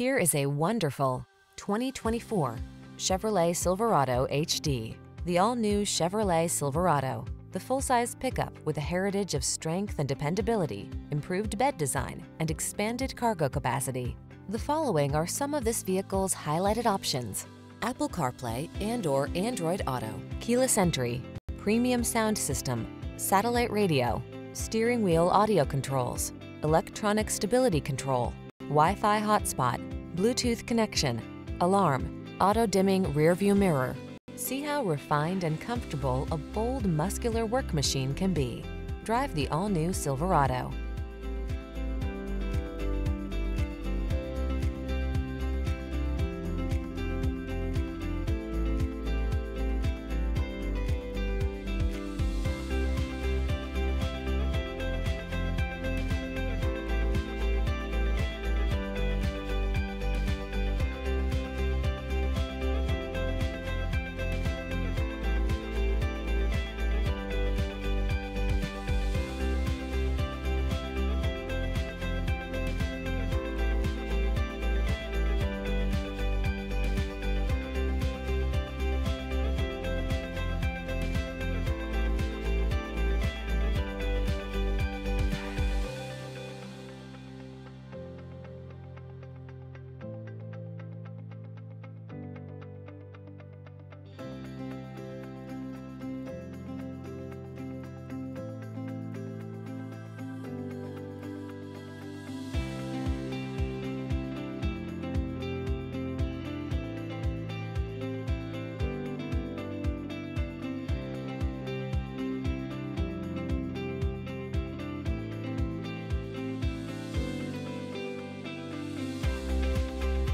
Here is a wonderful 2024 Chevrolet Silverado HD. The all-new Chevrolet Silverado, the full-size pickup with a heritage of strength and dependability, improved bed design, and expanded cargo capacity. The following are some of this vehicle's highlighted options. Apple CarPlay and or Android Auto, keyless entry, premium sound system, satellite radio, steering wheel audio controls, electronic stability control, Wi-Fi hotspot, Bluetooth connection, alarm, auto-dimming rearview mirror. See how refined and comfortable a bold, muscular work machine can be. Drive the all-new Silverado.